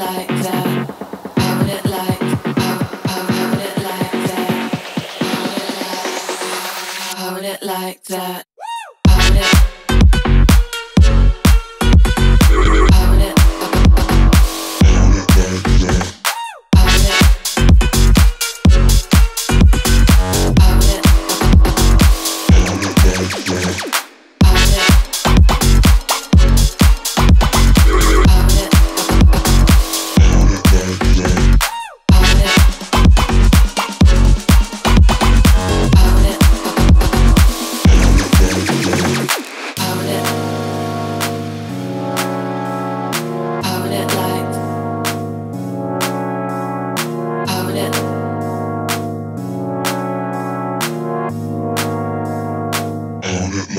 like that.